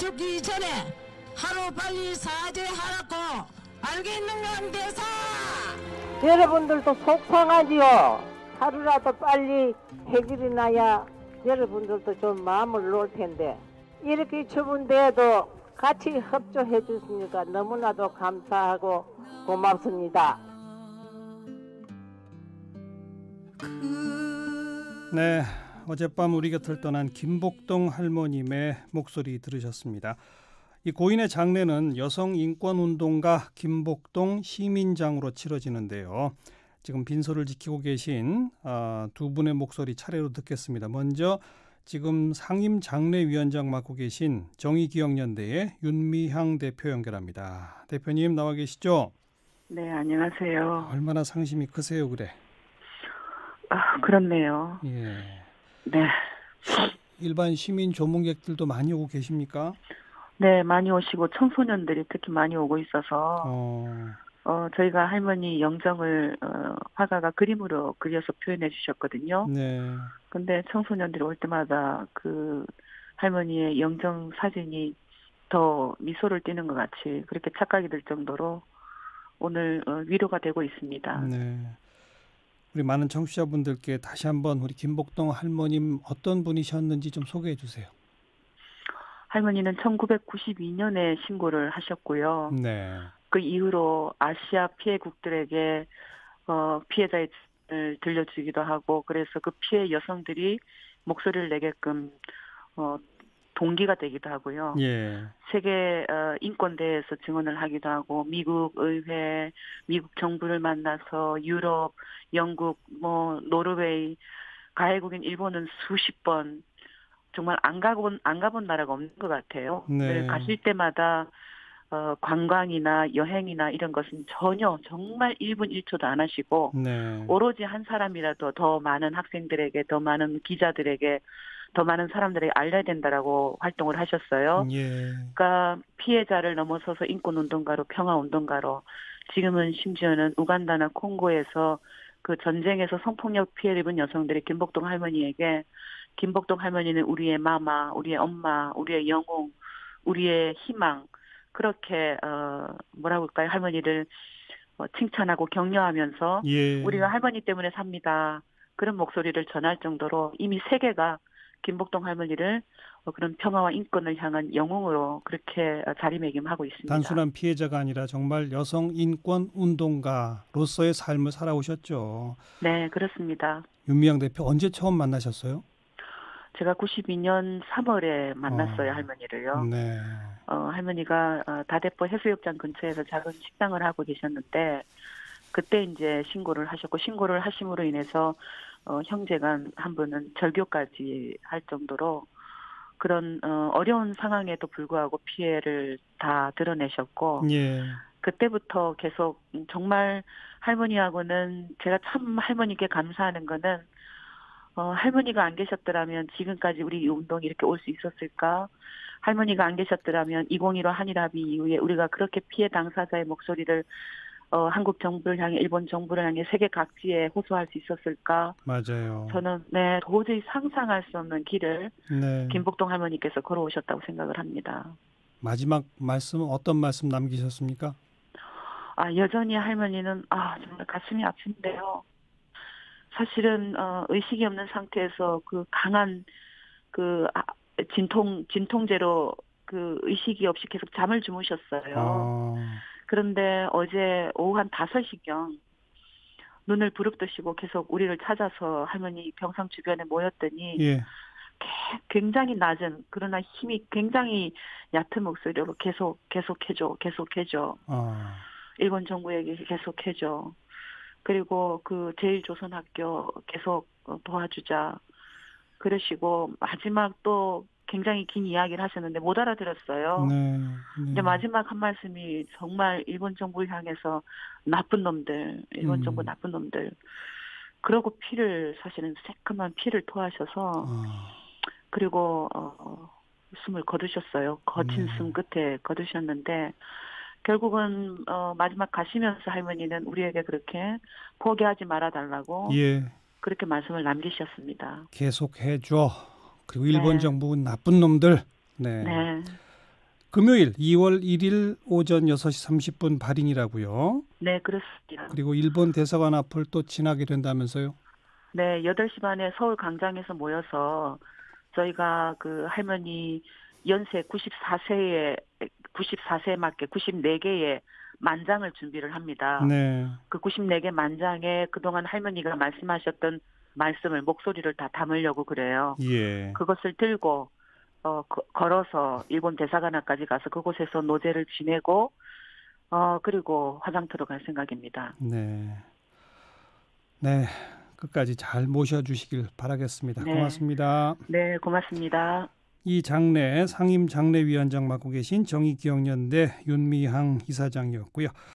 죽기 전에 하루 빨리 사죄하라고 알겠는가 안돼서 여러분들도 속상하지요. 하루라도 빨리 해결이 나야 여러분들도 좀 마음을 놓을 텐데 이렇게 추운데도 같이 협조해 주시니까 너무나도 감사하고 고맙습니다. 네, 어젯밤 우리 곁을 떠난 김복동 할머님의 목소리 들으셨습니다. 이 고인의 장례는 여성 인권 운동가 김복동 시민장으로 치러지는데요. 지금 빈소를 지키고 계신 아, 두 분의 목소리 차례로 듣겠습니다. 먼저 지금 상임 장례위원장 맡고 계신 정의기억연대의 윤미향 대표 연결합니다. 대표님 나와 계시죠? 네, 안녕하세요. 얼마나 상심이 크세요, 그래? 아, 그렇네요. 예. 네. 일반 시민 조문객들도 많이 오고 계십니까? 네, 많이 오시고 청소년들이 특히 많이 오고 있어서 어, 어, 저희가 할머니 영정을 어, 화가가 그림으로 그려서 표현해 주셨거든요. 네. 근데 청소년들이 올 때마다 그 할머니의 영정 사진이 더 미소를 띠는 것 같이 그렇게 착각이 들 정도로 오늘 어, 위로가 되고 있습니다. 네. 우리 많은 청취자분들께 다시 한번 우리 김복동 할머님 어떤 분이셨는지 좀 소개해 주세요. 할머니는 1992년에 신고를 하셨고요. 네. 그 이후로 아시아 피해국들에게 어, 피해자의 을 들려주기도 하고 그래서 그 피해 여성들이 목소리를 내게끔 어, 동기가 되기도 하고요. 예. 세계 어, 인권대회에서 증언을 하기도 하고 미국 의회, 미국 정부를 만나서 유럽, 영국, 뭐 노르웨이, 가해국인 일본은 수십 번 정말 안 가본 안 가본 나라가 없는 것 같아요. 네. 늘 가실 때마다 어, 관광이나 여행이나 이런 것은 전혀 정말 1분 1초도 안 하시고 네. 오로지 한 사람이라도 더 많은 학생들에게 더 많은 기자들에게 더 많은 사람들에게 알려야 된다라고 활동을 하셨어요. 예. 그러니까 피해자를 넘어서서 인권 운동가로 평화 운동가로 지금은 심지어는 우간다나 콩고에서 그 전쟁에서 성폭력 피해를 입은 여성들이 김복동 할머니에게 김복동 할머니는 우리의 마마, 우리의 엄마, 우리의 영웅, 우리의 희망 그렇게 어 뭐라고 할까요 할머니를 어, 칭찬하고 격려하면서 예. 우리가 할머니 때문에 삽니다. 그런 목소리를 전할 정도로 이미 세계가 김복동 할머니를 어, 그런 평화와 인권을 향한 영웅으로 그렇게 어, 자리매김하고 있습니다. 단순한 피해자가 아니라 정말 여성 인권 운동가로서의 삶을 살아오셨죠. 네, 그렇습니다. 윤미향 대표 언제 처음 만나셨어요? 제가 92년 3월에 만났어요 어. 할머니를요. 네. 어, 할머니가 어, 다대포 해수욕장 근처에서 작은 식당을 하고 계셨는데 그때 이제 신고를 하셨고 신고를 하심으로 인해서 어, 형제가 한 분은 절교까지 할 정도로 그런 어, 어려운 상황에도 불구하고 피해를 다 드러내셨고 예. 그때부터 계속 정말 할머니하고는 제가 참 할머니께 감사하는 거는 어, 할머니가 안 계셨더라면 지금까지 우리 이 운동이 이렇게 올 수 있었을까? 할머니가 안 계셨더라면 2015 한일합의 이후에 우리가 그렇게 피해 당사자의 목소리를 어, 한국 정부를 향해 일본 정부를 향해 세계 각지에 호소할 수 있었을까? 맞아요. 저는 네 도저히 상상할 수 없는 길을 네. 김복동 할머니께서 걸어오셨다고 생각을 합니다. 마지막 말씀 어떤 말씀 남기셨습니까? 아 여전히 할머니는 아 정말 가슴이 아픈데요. 사실은 어, 의식이 없는 상태에서 그 강한 그 아, 진통 진통제로 그 의식이 없이 계속 잠을 주무셨어요. 어, 그런데 어제 오후 한 5시경 눈을 부릅뜨시고 계속 우리를 찾아서 할머니 병상 주변에 모였더니 예. 굉장히 낮은 그러나 힘이 굉장히 얕은 목소리로 계속 계속해줘 계속해줘. 어, 일본 정부에게 계속해줘. 그리고 그 제일조선학교 계속 어, 도와주자 그러시고 마지막 또 굉장히 긴 이야기를 하셨는데 못 알아들었어요. 네. 네. 이제 마지막 한 말씀이 정말 일본 정부를 향해서 나쁜 놈들, 일본 음. 정부 나쁜 놈들. 그러고 피를 사실은 새까만 피를 토하셔서 어, 그리고 어 숨을 거두셨어요. 거친 네. 숨 끝에 거두셨는데 결국은 어 마지막 가시면서 할머니는 우리에게 그렇게 포기하지 말아 달라고 예. 그렇게 말씀을 남기셨습니다. 계속 해 줘. 그리고 일본 네. 정부는 나쁜 놈들. 네. 네. 금요일 2월 1일 오전 6시 30분 발인이라고요. 네, 그렇습니다. 그리고 일본 대사관 앞을 또 지나게 된다면서요? 네, 8시 반에 서울 광장에서 모여서 저희가 그 할머니 연세 94세에 94세에 맞게 94개의 만장을 준비를 합니다. 네. 그 94개 만장에 그동안 할머니가 말씀하셨던 말씀을 목소리를 다 담으려고 그래요. 예. 그것을 들고 어 거- 걸어서 일본 대사관 앞까지 가서 그곳에서 노제를 지내고 어 그리고 화장터로 갈 생각입니다. 네. 네. 끝까지 잘 모셔 주시길 바라겠습니다. 네. 고맙습니다. 네, 고맙습니다. 이 장례 상임 장례위원장 맡고 계신 정의기억연대 윤미향 이사장이었고요.